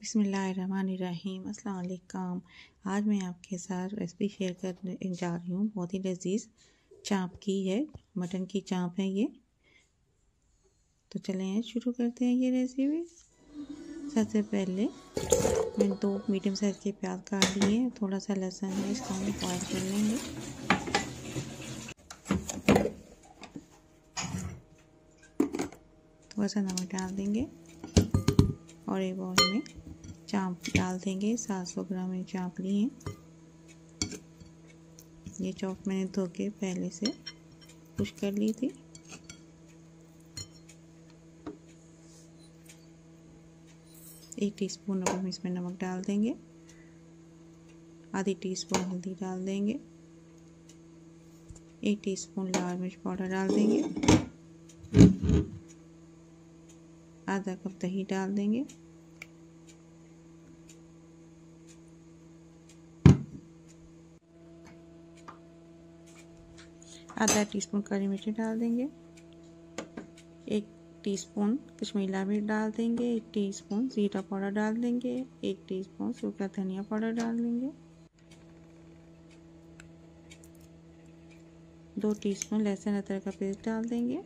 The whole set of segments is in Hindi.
बिसमीम अल्लाम आज मैं आपके साथ रेसिपी शेयर करने जा रही हूँ। बहुत ही लजीज चाँप की है। मटन की चाँप है ये। तो चलें शुरू करते हैं ये रेसिपी सबसे पहले मैंने दो मीडियम साइज़ के प्याज काट लिए थोड़ा सा लहसुन है, इसको हम बॉयल कर लेंगे। थोड़ा सा नमक डाल देंगे। और एक बाउल में चाँप डाल देंगे 700 ग्राम ये चाँप ली हैं। ये चौक मैंने धो के पहले से कुछ कर ली थी। एक टीस्पून अब हम इसमें नमक डाल देंगे। आधी टीस्पून हल्दी डाल देंगे। एक टीस्पून लाल मिर्च पाउडर डाल देंगे। आधा कप दही डाल देंगे। आधा टीस्पून करी मिर्ची डाल देंगे। एक टीस्पून कश्मीला मिर्च डाल देंगे, एक टीस्पून ज़ीरा पाउडर डाल देंगे, एक टीस्पून सूखा धनिया पाउडर डाल देंगे। दो टीस्पून लहसुन अदरक का पेस्ट डाल देंगे।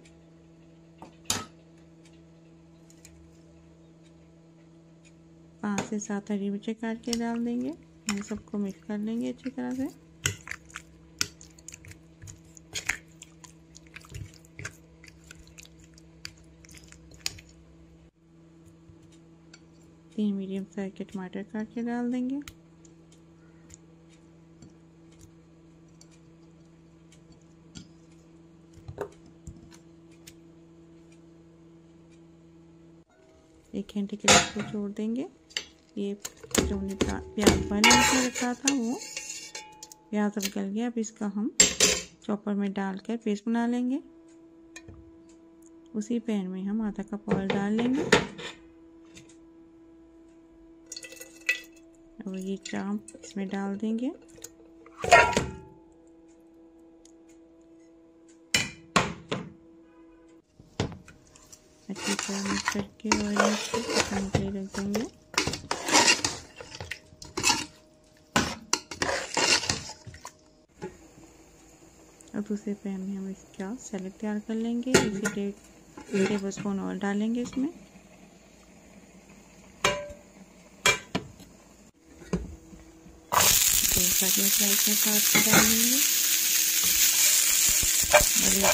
पाँच से सात हरी मिर्चें काट के डाल देंगे। इन सबको मिक्स कर लेंगे अच्छी तरह से। तीन मीडियम साइज़ के टमाटर काट के डाल देंगे। एक घंटे के लिए इसको छोड़ देंगे। ये जो हमने प्याज पहले इसमें रखा था वो, प्याज अब गल गया। अब इसका हम चॉपर में डालकर पेस्ट बना लेंगे। उसी पैन में हम आधा कप ऑयल डाल लेंगे। और ये चांप इसमें डाल देंगे। अच्छी तरह मिक्स करके और इसको रख देंगे। और दूसरे पैन में हम इसका सैलेड तैयार कर लेंगे। इसी टेबल स्पून और डालेंगे इसमें। काटने स्लाइस में काट के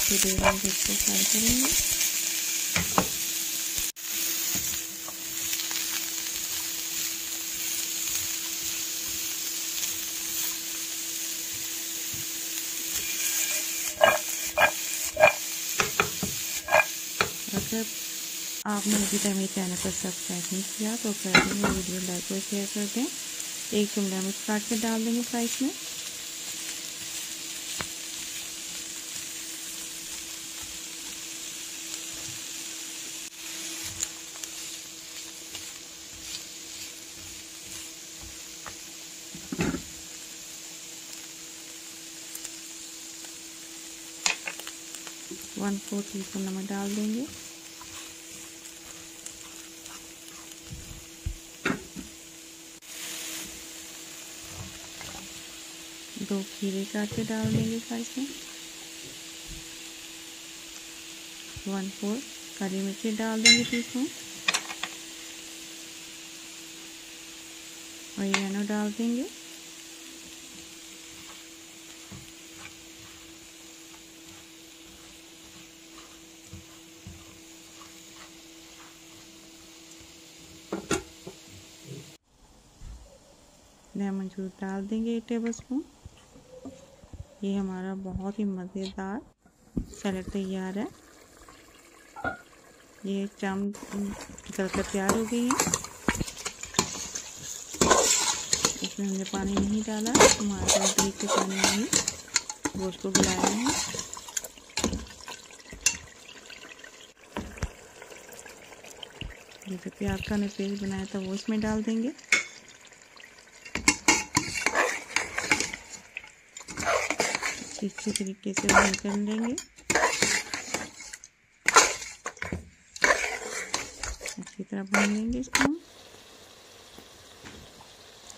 और देर में इसको फ्राई करेंगे अगर आपने अभी तक मेरे चैनल पर सब्सक्राइब नहीं किया तो दें वीडियो लाइक और शेयर कर दें। एक शिमला मिर्च काट के डाल देंगे फ्राइज में। वन फोर टी स्पून नमक डाल देंगे। दो खीरे काट के डाल देंगे साइज़ में। वन फोर करी मिर्ची डाल देंगे टीस्पून और डाल देंगे। लेमन जूस डाल देंगे एक टेबल स्पून ये हमारा बहुत ही मज़ेदार सैलड तैयार है। ये चाम निकल कर तैयार हो गई है। इसमें हमने पानी नहीं डाला हमारे पास के पानी नहीं गोश्त को बुलाया है। जैसे प्याज का ने पेस्ट बनाया था, वो इसमें डाल देंगे। अच्छी तरीके से भून कर लेंगे। अच्छी तरह भून लेंगे इसको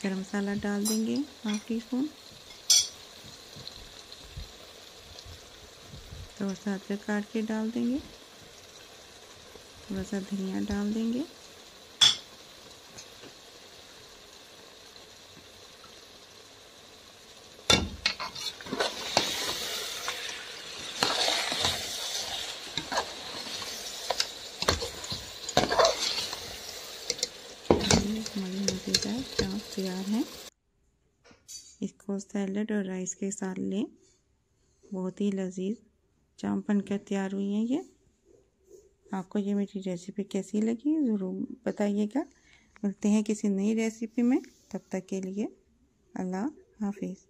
गरम मसाला डाल देंगे हाफ़ टी स्पून थोड़ा सा अदरक काट के डाल देंगे। थोड़ा सा धनिया डाल देंगे हमारी चाप तैयार है। इसको सैलड और राइस के साथ लें। बहुत ही लजीज चाप बनकर तैयार हुई है ये। आपको ये मेरी रेसिपी कैसी लगी ज़रूर बताइएगा। मिलते हैं किसी नई रेसिपी में। तब तक के लिए अल्लाह हाफिज़।